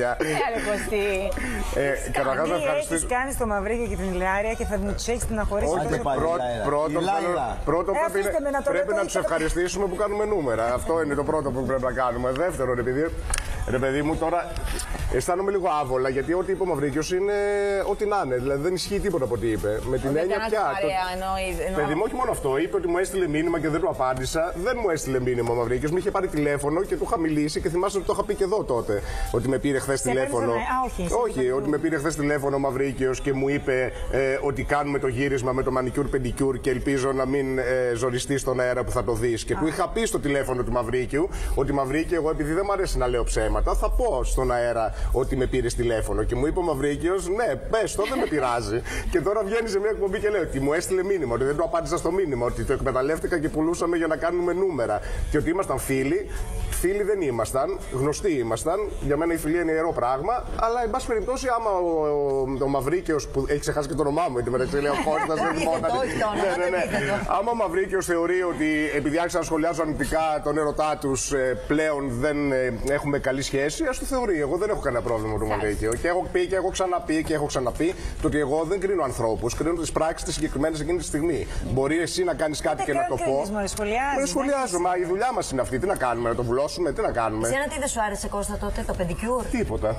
παιδιά. Έλα, Κωστή. Ε, Καταρχάς να Τι έχεις ευχαριστήσω. κάνει στο Μαυρίκιο και την Ηλάρια και θα μου τους έχεις στεναχωρήσει Όχι, τόσο Άντε πάλι. πολύ. πρώτο, Λάιρα. πρώτο, Η Λάιρα. πρώτο Ε, πρέπει, αφήστε με να το πρέπει λέω, να το του ήθελα. ευχαριστήσουμε που κάνουμε νούμερα. Αυτό είναι το πρώτο που πρέπει να κάνουμε. Δεύτερον, επειδή ρε παιδί μου τώρα αισθάνομαι λίγο άβολα γιατί ό,τι είπε ο Μαυρίκιο είναι ό,τι να είναι. Δηλαδή δεν ισχύει τίποτα από ό,τι είπε. Με την Δεν έννοια κάνατε πια. παρέα, εννοεί- εννοώ. Παιδί μου, όχι μόνο αυτό. Είπε ότι μου έστειλε μήνυμα και δεν του απάντησα. Δεν μου έστειλε μήνυμα ο Μαυρίκιο. Μου είχε πάρει τηλέφωνο και του είχα μιλήσει και θυμάσαι ότι το είχα πει και εδώ τότε. Ότι με πήρε χθες τηλέφωνο. έπαιρνε, α, όχι, εσύ όχι, είπες ότι με πήρε χθες τηλέφωνο ο Μαυρίκιος και μου είπε ε, ότι κάνουμε το γύρισμα με το μανικιούρ πεντικιούρ και ελπίζω να μην ε, ζοριστεί στον αέρα που θα το δεις. Και του είχα πει στο τηλέφωνο του Μαυρίκιου ότι Μαυρίκιο, εγώ επειδή δεν μου αρέσει να λέω ψέματα, θα πω στον αέρα ότι με πήρε τηλέφωνο. Και μου είπε ο Μαυρίκιος, ναι, πες το, δεν με πειράζει. και τώρα βγαίνει σε μια εκπομπή και λέει ότι μου έστειλε μήνυμα, ότι δεν του απάντησα στο μήνυμα, ότι το εκμεταλλεύτηκα και πουλούσαμε για να κάνουμε νούμερα. Και ότι ήμασταν φίλοι. Φίλοι δεν ήμασταν, γνωστοί ήμασταν. Για μένα η φιλία είναι ιερό πράγμα. Αλλά, εν πάση περιπτώσει, άμα ο, ο, ο Μαυρίκιος που έχει ξεχάσει και το όνομά μου, εν μεταξύ λέει ο Κώστας, δεν θυμόταν. Επίθετο, όχι το όνομα, Ναι, ναι, ναι. επίθετο. Άμα ο Μαυρίκιος θεωρεί ότι επειδή άρχισαν να σχολιάζουν αρνητικά τον έρωτά τους πλέον δεν ε, έχουμε καλή σχέση, ας το θεωρεί. Εγώ δεν έχω κανένα πρόβλημα με τον Μαυρίκιο. Και έχω πει και έχω ξαναπεί και έχω ξαναπεί το ότι εγώ δεν κρίνω ανθρώπους, κρίνω τις πράξεις τις συγκεκριμένες εκείνη τη στιγμή. Μπορεί εσύ να κάνεις κάτι Δεν και να το καν πω. κρίνεις, μωρέ, σχολιάζεις, Δεν σχολιάζω, μα η δουλειά μας είναι αυτή. Τι να κάνουμε, να το βουλώσουμε, τι να κάνουμε. Εσένα τι δεν σου άρεσε Κώστα τότε, το πεντικιούρ. Τίποτα.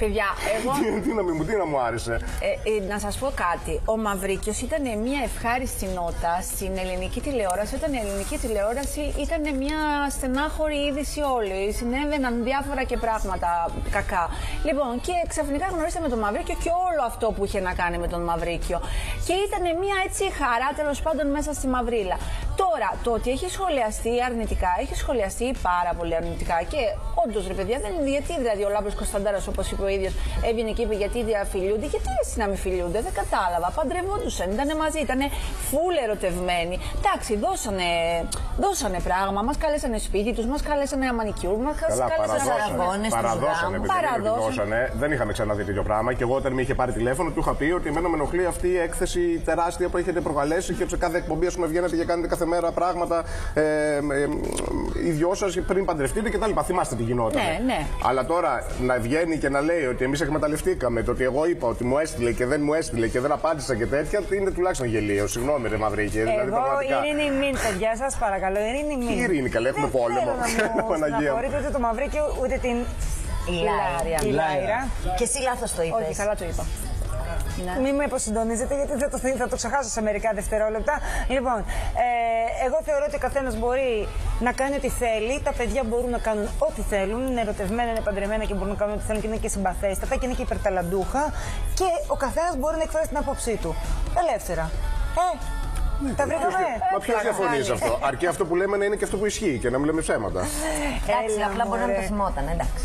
Παιδιά, εγώ Τι, τι να μην μου, τι να μου άρεσε; Ε, ε, να σας πω κάτι. Ο Μαυρίκιος ήταν μια ευχάριστη νότα στην ελληνική τηλεόραση. Όταν η ελληνική τηλεόραση ήταν μια στενάχωρη είδηση όλη. Συνέβαιναν διάφορα και πράγματα κακά. Λοιπόν, και ξαφνικά γνωρίσαμε τον Μαυρίκιο και όλο αυτό που είχε να κάνει με τον Μαυρίκιο. Και ήταν μια έτσι χαρά τέλος πάντων μέσα στη Μαυρίλα. Τώρα, το ότι έχει σχολιαστεί αρνητικά, έχει σχολιαστεί πάρα πολύ αρνητικά και όντως ρε παιδιά δεν είναι γιατί δηλαδή ο Λάμπρος Κωνσταντάρας όπως είπε ο ίδιος έβγαινε και είπε γιατί διαφιλούνται, γιατί έτσι να μην φιλούνται, δεν κατάλαβα. Παντρευόντουσαν, ήταν μαζί, ήταν φούλε ερωτευμένοι. Εντάξει, δώσανε, δώσανε πράγμα, μας καλέσανε σπίτι τους, μας καλέσανε ένα μανικιούρ, μας Καλά, παραδώσανε. καλέσανε Παραδώσανε. Παραδώσανε, στους παιδιά, δεν Παραδώσανε. τη δώσανε. Δεν είχαμε ξαναδεί τέτοιο πράγμα. Και εγώ όταν με είχε πάρει τηλέφωνο, του είχα πει ότι εμένα με ενοχλεί αυτή η έκθεση τεράστια που έχετε προκαλέσει και σε κάθε εκπομπή ας πούμε, βγαίνετε και κάνετε κάθε μέρα πράγματα ε, ε, ε, οι δυο σας πριν παντρευτείτε κτλ. Θυμάστε τι γινόταν. Ναι, ναι. Αλλά τώρα να βγαίνει και να λέει ότι εμείς εκμεταλλευτήκαμε, το ότι εγώ είπα ότι μου έστειλε και δεν μου έστειλε και δεν απάντησα και τέτοια, είναι τουλάχιστον γελίο. Συγγνώμη, ρε Μαυρίκη. Δηλαδή, Εγώ πραγματικά. ειρήνη μην, παιδιά, σας παρακαλώ, ειρήνη μην. Τι ειρήνη, καλέ, έχουμε Δεν πόλεμο. θέλω να μου Παναγία μου. στεναχωρείτε ούτε το Μαυρίκιο ούτε την Ηλάρια. η Λάιρα. Λάιρα. Και εσύ λάθος το είπες. Όχι, καλά το είπα. Ναι. Μην με υποσυντονίζετε γιατί θα το, θα το ξεχάσω σε μερικά δευτερόλεπτα. Λοιπόν, ε, εγώ θεωρώ ότι ο καθένας μπορεί να κάνει ό,τι θέλει. Τα παιδιά μπορούν να κάνουν ό,τι θέλουν. Είναι ερωτευμένα, είναι παντρεμένα και μπορούν να κάνουν ό,τι θέλουν και είναι και συμπαθέστατα και είναι και υπερταλαντούχα. Και ο καθένας μπορεί να εκφράσει την άποψή του. Ελεύθερα. Ε, τα βρήκαμε. Μα ποιος διαφωνεί σε αυτό; Αρκεί αυτό που λέμε να είναι και αυτό που ισχύει και να μην λέμε ψέματα. Εντάξει, Έλα, απλά μπορεί να μην μωρέ. το θυμόταν, εντάξει.